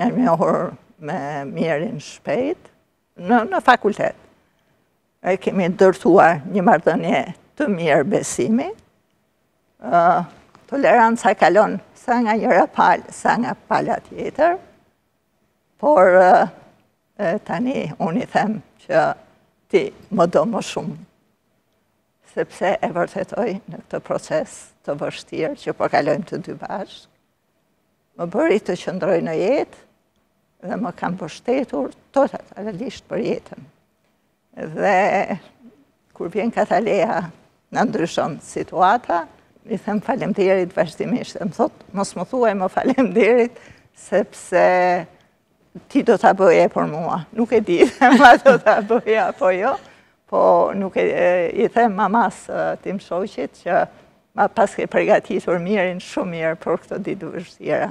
Jam njohur me Mirin shpejt në fakultet. E kemi ndërtuar një marrëdhënie të mirë besimi. Toleranca kalon sa nga njëra palë, sa nga pala tjetër. Por tani unë i them që ti më do më shumë. Sepse e vërtetoj në këtë proces të vështirë që po kalojmë të dy bashkë. Më bëri të qëndroj në jetë dhe më ka mbështetur totalisht për jetën. Dhe kur vjen Kataleja na ndryshon situata, i them faleminderit vazhdimisht, e më thotë, mos më thuaj më faleminderit, sepse Ti do ta bëje për mua, nuk e di, ama do ta bëja apo jo, po nuk e, i them mamasë tim shoqit që ma paske përgatitur Mirin shumë mirë për këto ditë të vështira.